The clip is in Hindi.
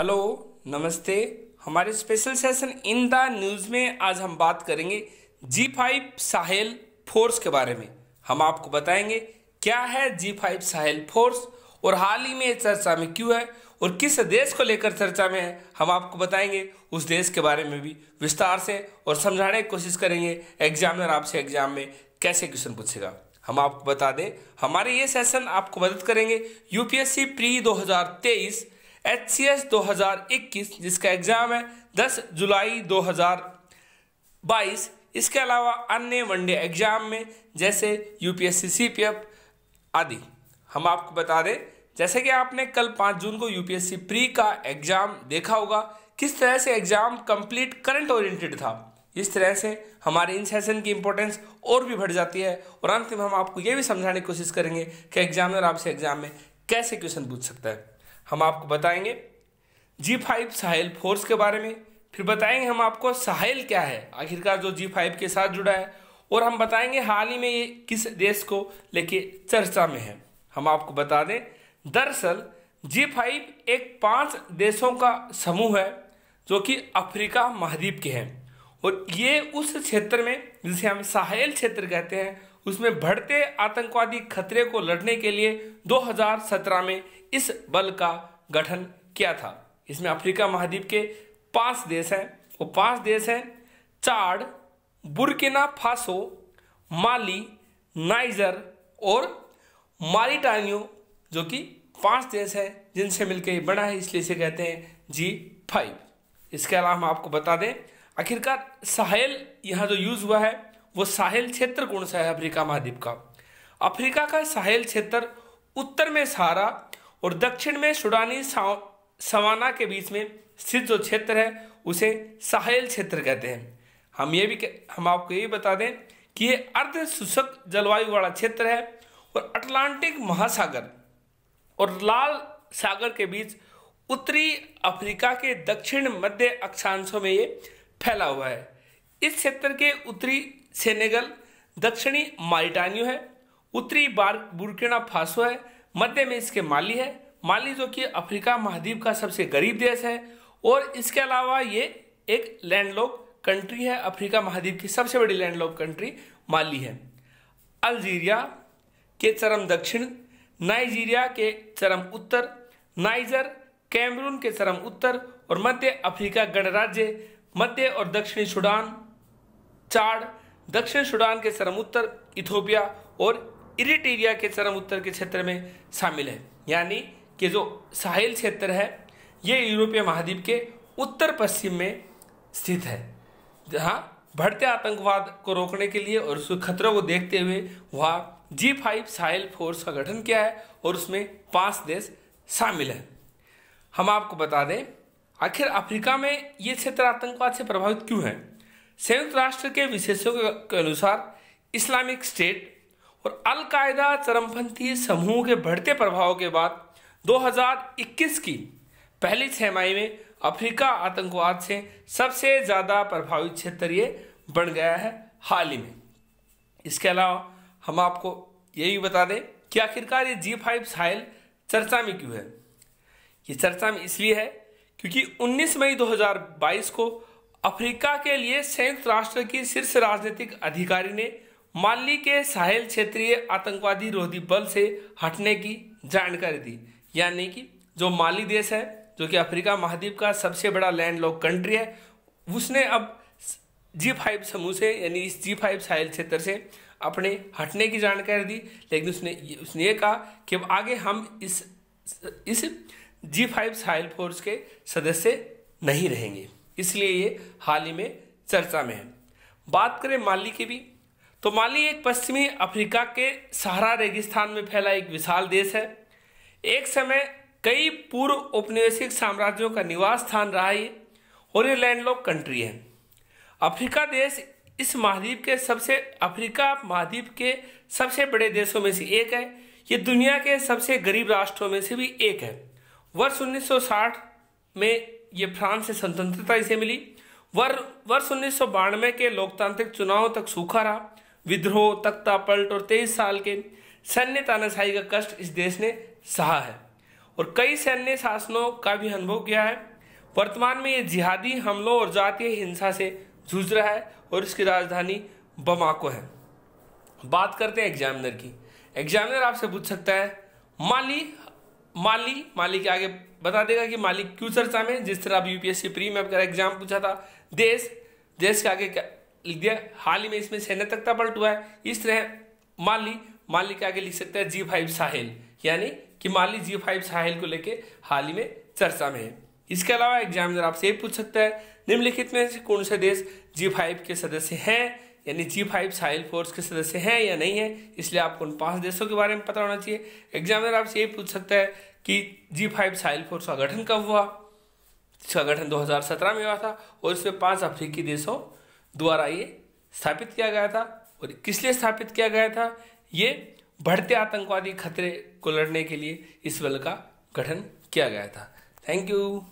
हेलो, नमस्ते। हमारे special session in the news में आज हम बात करेंगे जी फाइव साहेल फोर्स के बारे में। हम आपको बताएँगे क्या है जी फाइव साहेल फोर्स और हाल ही में चर्चा में क्यों है और किस देश को लेकर चर्चा में है, हम आपको बताएँगे। उस देश के बारे में भी विस्तार से और समझाने की कोशिश करेंगे। एग्जामिनर आपसे एग्ज़ाम में कैसे क्वेश्चन पूछेगा। हम आपको बता दें, हमारे ये सेशन आपको मदद करेंगे। UPSC pre 2023 H C S दो हज़ार इक्कीस, जिसका एग्ज़ाम है 10 जुलाई 2022 इसके अलावा अन्य वनडे एग्ज़ाम में, जैसे यूपीएससी एफ़ आदि। हम आपको बता दें, जैसे कि आपने कल पाँच जून को यूपीएससी प्री का एग्ज़ाम देखा होगा, किस तरह से एग्ज़ाम कंप्लीट करंट ओरिएंटेड था। इस तरह से हमारे इन सेशन की इंपॉर्टेंस और भी बढ़ जाती है, और अंत में हम आपको ये भी समझाने की कोशिश करेंगे कि एग्जामिनर आपसे एग्ज़ाम में कैसे क्वेश्चन पूछ सकता है। हम आपको बताएँगे। जी फाइव साहेल फोर्स के बारे में, फिर बताएँगे हम आपको साहेल क्या है। आखिरकार जो जी फाइव के साथ जुड़ा है, और हम बताएँगे हाल ही में ये किस देश को लेके चर्चा में है। हम आपको बता दें, दरअसल जी फाइव एक पाँच देशों का समूह है, जो कि अफ्रीका महाद्वीप के हैं। और ये उस क्षेत्र में, जिसे हम साहेल क्षेत्र कहते हैं उसमें बढ़ते आतंकवादी खतरे को लड़ने के लिए 2017 में इस बल का गठन किया था। इसमें अफ्रीका महाद्वीप के पाँच देश हैं। वो पाँच देश हैं, Chad, Burkina Faso, Mali, Niger और मारिटानियो, जो कि पाँच देश हैं जिनसे मिलकर ये बना है, इसलिए इसे कहते हैं जी फाइव। इसके अलावा हम आपको बता दें, आखिरकार साहेल यहाँ जो यूज़ हुआ है वो साहेल क्षेत्र कौन सा है? अफ्रीका महाद्वीप का। अफ्रीका का साहेल क्षेत्र उत्तर में सहारा और दक्षिण में सुडानी सवाना के बीच में स्थित जो क्षेत्र है, उसे साहेल क्षेत्र कहते हैं। हम ये भी हम आपको ये बता दें कि ये अर्ध शुष्क जलवायु वाला क्षेत्र है और अटलांटिक महासागर और लाल सागर के बीच उत्तरी अफ्रीका के दक्षिण मध्य अक्षांशों में ये फैला हुआ है। इस क्षेत्र के उत्तरी सेनेगल, दक्षिणी मारिटानियो है, उत्तरी बार बुरकिना फासो है, मध्य में इसके माली है। माली जो कि अफ्रीका महाद्वीप का सबसे गरीब देश है। और इसके अलावा ये एक लैंडलॉक कंट्री है, अफ्रीका महाद्वीप की सबसे बड़ी लैंडलॉक कंट्री माली है। अल्जीरिया के चरम दक्षिण, नाइजीरिया के चरम उत्तर, नाइजर, कैमरून के चरम उत्तर और मध्य अफ्रीका गणराज्य, मध्य और दक्षिणी सूडान, चाड दक्षिण सूडान के चरम उत्तर इथोपिया और इरिटेरिया के चरम उत्तर के क्षेत्र में शामिल है। यानी कि जो साहिल क्षेत्र है, ये यूरोपीय महाद्वीप के उत्तर पश्चिम में स्थित है। जहाँ बढ़ते आतंकवाद को रोकने के लिए और उसके खतरों को देखते हुए वहाँ जी फाइव साहिल फोर्स का गठन किया है और उसमें पाँच देश शामिल हैं। हम आपको बता दें, आखिर अफ्रीका में ये क्षेत्र आतंकवाद से प्रभावित क्यों है? संयुक्त राष्ट्र के विशेषज्ञों के अनुसार इस्लामिक स्टेट और अलकायदा चरमपंथी समूह के बढ़ते प्रभाव के बाद 2021 की पहली छह छमाही में अफ्रीका आतंकवाद से सबसे ज़्यादा प्रभावित क्षेत्र ये बन गया है हाल ही में। इसके अलावा हम आपको ये भी बता दें कि आखिरकार ये जी फाइव साइल चर्चा में क्यों है? ये चर्चा में इसलिए है क्योंकि 19 मई 2022 को अफ्रीका के लिए संयुक्त राष्ट्र की शीर्ष राजनीतिक अधिकारी ने माली के साहेल क्षेत्रीय आतंकवादी रोधी बल से हटने की जानकारी दी। यानी कि जो माली देश है, जो कि अफ्रीका महाद्वीप का सबसे बड़ा लैंडलॉक कंट्री है, उसने अब जी फाइव समूह से, यानी इस जी फाइव साहिल क्षेत्र से अपने हटने की जानकारी दी। लेकिन उसने उसने ये कहा कि अब आगे हम इस इस जी फाइव साहिल फोर्स के सदस्य नहीं रहेंगे। इसलिए ये हाल ही में चर्चा में है। बात करें माली की भी तो माली एक पश्चिमी अफ्रीका के सहारा रेगिस्तान में फैला एक विशाल देश है। एक समय कई पूर्व औपनिवेशिक साम्राज्यों का निवास स्थान रहा है और ये लैंडलॉक कंट्री है। अफ्रीका देश इस महाद्वीप के सबसे, अफ्रीका महाद्वीप के सबसे बड़े देशों में से एक है। ये दुनिया के सबसे गरीब राष्ट्रों में से भी एक है। वर्ष 1960 में ये फ्रांस से स्वतंत्रता इसे मिली। वर, वर्ष उन्नीस के लोकतांत्रिक चुनाव तक सूखा रहा। विद्रोह, तख्ता पलट और तेईस साल के सैन्य तानाशाही का कष्ट इस देश ने सहा है। और कई सैन्य शासनों का भी अनुभव किया है। वर्तमान में ये जिहादी हमलों और जातीय हिंसा से जूझ रहा है और इसकी राजधानी बमाको है। बात करते हैं एग्जामिनर की। एग्जामिनर आपसे पूछ सकता है, माली माली माली के आगे बता देगा कि माली क्यों चर्चा में जिस तरह अब यूपीएससी प्री में का एग्ज़ाम पूछा था, देश देश के आगे क्या लिख दिया, हाल ही में इसमें सैन्य तख्ता पलट हुआ है, इस तरह माली माली के आगे लिख सकते हैं जी फाइव साहिल, यानी कि माली जी फाइव साहिल को लेके हाल ही में चर्चा में है। इसके अलावा एग्जामिनर आपसे ये पूछ सकता है, निम्नलिखित में से कौन से देश जी फाइव के सदस्य हैं यानी जी फाइव साहिल फोर्स के सदस्य हैं या नहीं है, इसलिए आपको उन पाँच देशों के बारे में पता होना चाहिए। एग्जामिनर आपसे ये पूछ सकता है कि जी फाइव साहिल फोर्स का गठन कब हुआ? इसका गठन 2017 में हुआ था और इसमें पाँच अफ्रीकी देशों द्वारा ये स्थापित किया गया था और किस लिए स्थापित किया गया था? ये बढ़ते आतंकवादी खतरे को लड़ने के लिए इस बल का गठन किया गया था। Thank you